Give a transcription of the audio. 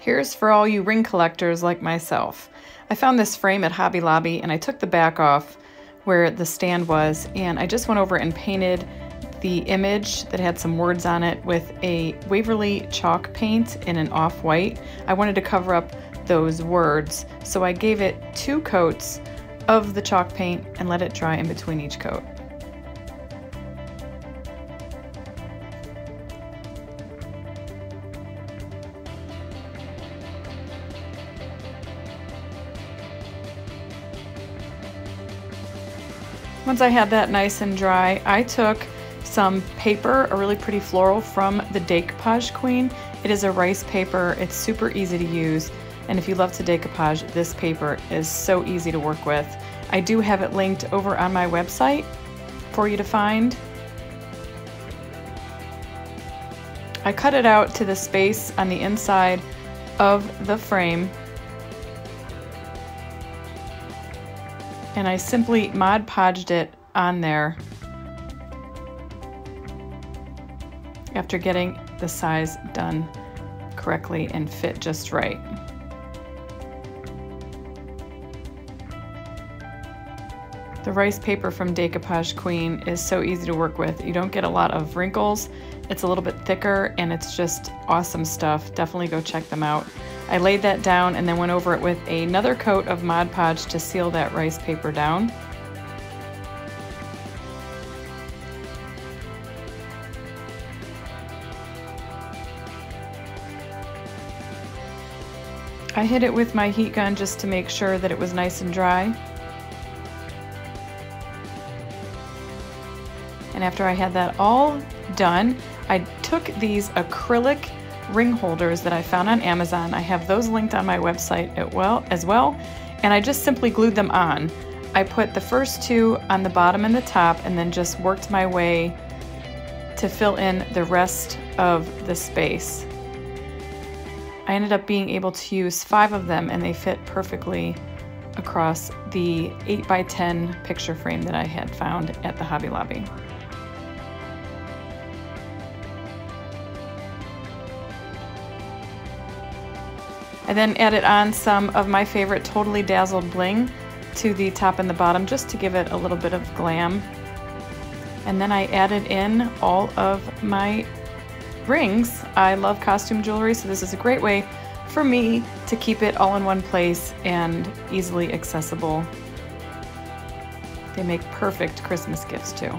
Here's for all you ring collectors like myself. I found this frame at Hobby Lobby and I took the back off where the stand was and I just went over and painted the image that had some words on it with a Waverly chalk paint in an off-white. I wanted to cover up those words, so I gave it two coats of the chalk paint and let it dry in between each coat. Once I had that nice and dry, I took some paper, a really pretty floral from the Decoupage Queen. It is a rice paper, it's super easy to use, and if you love to decoupage, this paper is so easy to work with. I do have it linked over on my website for you to find. I cut it out to the space on the inside of the frame and I simply Mod Podged it on there after getting the size done correctly and fit just right. The rice paper from Decoupage Queen is so easy to work with. You don't get a lot of wrinkles. It's a little bit thicker and it's just awesome stuff. Definitely go check them out. I laid that down and then went over it with another coat of Mod Podge to seal that rice paper down. I hit it with my heat gun just to make sure that it was nice and dry. And after I had that all done, I took these acrylic ring holders that I found on Amazon. I have those linked on my website as well, and I just simply glued them on. I put the first two on the bottom and the top and then just worked my way to fill in the rest of the space. I ended up being able to use five of them and they fit perfectly across the 8 by 10 picture frame that I had found at the Hobby Lobby. I then added on some of my favorite Totally Dazzled bling to the top and the bottom just to give it a little bit of glam. And then I added in all of my rings. I love costume jewelry, so this is a great way for me to keep it all in one place and easily accessible. They make perfect Christmas gifts too.